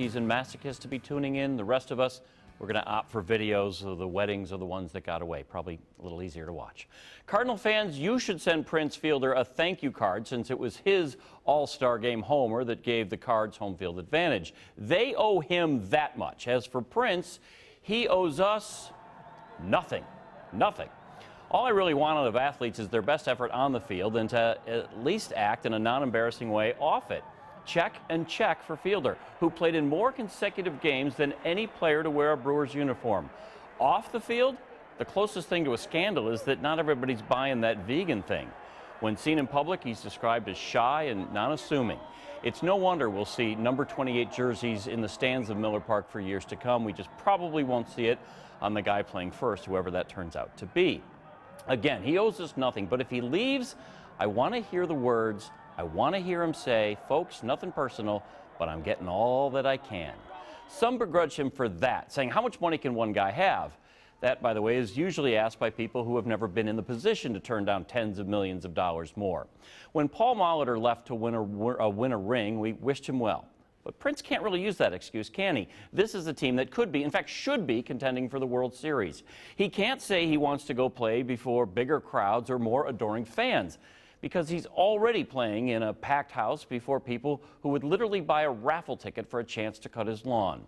junkies and masochists to be tuning in. The rest of us, we're going to opt for videos of the weddings of the ones that got away. Probably a little easier to watch. Cardinal fans, you should send Prince Fielder a thank you card since it was his All Star Game homer that gave the Cards home field advantage. They owe him that much. As for Prince, he owes us nothing. Nothing. All I really want out of athletes is their best effort on the field and to at least act in a non embarrassing way off it. Check and check for Fielder, who played in more consecutive games than any player to wear a Brewers uniform. Off the field, the closest thing to a scandal is that not everybody's buying that vegan thing. When seen in public, he's described as shy and non assuming. It's no wonder we'll see number 28 jerseys in the stands of Miller Park for years to come. We just probably won't see it on the guy playing first, whoever that turns out to be. Again, he owes us nothing, but if he leaves, I want to hear the words. I want to hear him say, folks, nothing personal, but I'm getting all that I can. Some begrudge him for that, saying, how much money can one guy have? That, by the way, is usually asked by people who have never been in the position to turn down tens of millions of dollars more. When Paul Molitor left to win a, win a ring, we wished him well. But Prince can't really use that excuse, can he? This is a team that could be, in fact, should be contending for the World Series. He can't say he wants to go play before bigger crowds or more adoring fans because he's already playing in a packed house before people who would literally buy a raffle ticket for a chance to cut his lawn.